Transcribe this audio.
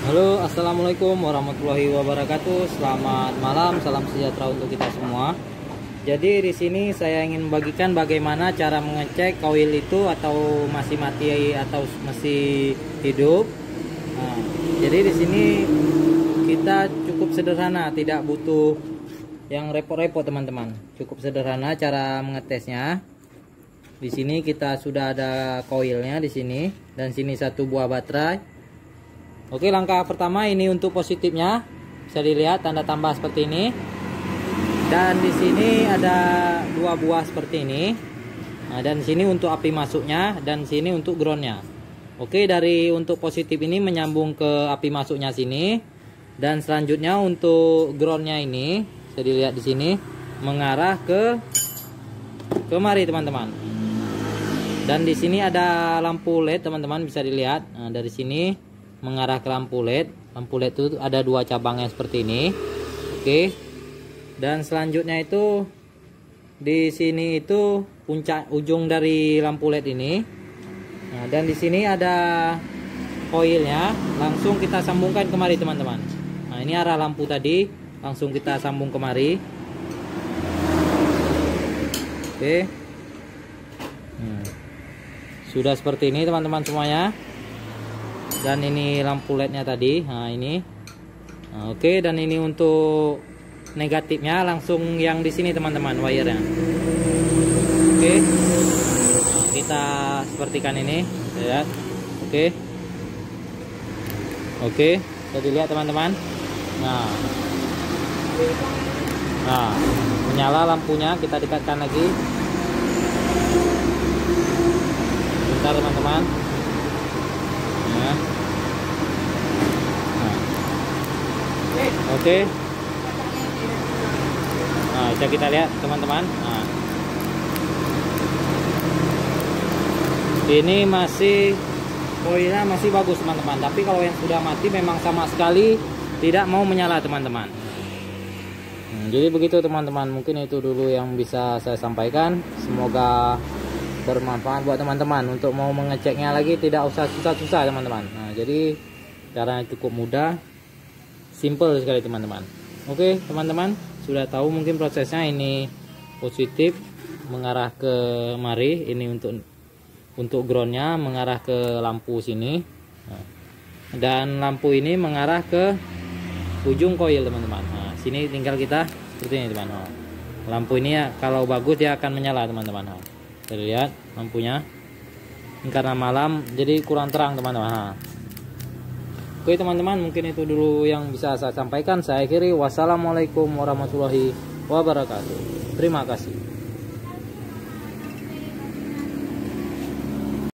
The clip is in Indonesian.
Halo, assalamualaikum warahmatullahi wabarakatuh. Selamat malam, salam sejahtera untuk kita semua. Jadi di sini saya ingin membagikan bagaimana cara mengecek koil itu atau masih mati atau masih hidup. Nah, jadi di sini kita cukup sederhana, tidak butuh yang repot-repot teman-teman. Cukup sederhana cara mengetesnya. Di sini kita sudah ada koilnya di sini dan sini satu buah baterai Oke langkah pertama ini untuk positifnya. Bisa dilihat tanda tambah seperti ini. Dan di sini ada dua buah seperti ini. Nah, dan sini untuk api masuknya dan sini untuk groundnya. Oke dari untuk positif ini menyambung ke api masuknya sini. Dan selanjutnya untuk groundnya ini bisa dilihat di sini mengarah ke kemari teman-teman. Dan di sini ada lampu led teman-teman bisa dilihat. Nah, dari sini mengarah ke lampu LED. Lampu LED itu ada dua cabangnya seperti ini. Oke. Dan selanjutnya itu di sini itu puncak ujung dari lampu LED ini. Nah, dan di sini ada koilnya. Langsung kita sambungkan kemari teman-teman. Nah ini arah lampu tadi. Langsung kita sambung kemari. Oke. Hmm. sudah seperti ini teman-teman semuanya dan ini lampu lednya tadi. Nah ini. Nah, oke okay, dan ini untuk negatifnya langsung yang di sini teman-teman wire-nya. Oke. Okay. nah, kita sepertikan ini ya. Oke. Oke okay. jadi lihat teman-teman. Nah. Nah menyala lampunya kita dekatkan lagi. Bentar teman-teman ya. nah. Oke. Nah bisa kita lihat teman-teman. Nah. ini masih koilnya masih bagus teman-teman. Tapi kalau yang sudah mati memang sama sekali tidak mau menyala teman-teman. Hmm, jadi begitu teman-teman. Mungkin itu dulu yang bisa saya sampaikan. Semoga bermanfaat buat teman-teman. Untuk mau mengeceknya lagi tidak usah susah-susah teman-teman. Nah jadi caranya cukup mudah simple sekali teman-teman. Oke teman-teman sudah tahu mungkin prosesnya ini positif mengarah ke mari ini untuk untuk groundnya mengarah ke lampu sini. Nah, dan lampu ini mengarah ke ujung koil teman-teman. Nah sini tinggal kita seperti ini teman-teman. Lampu ini ya kalau bagus dia akan menyala teman-teman. Terlihat lampunya. Ini karena malam jadi kurang terang teman-teman oke teman-teman mungkin itu dulu yang bisa saya sampaikan. Saya akhiri. Wassalamualaikum warahmatullahi wabarakatuh. Terima kasih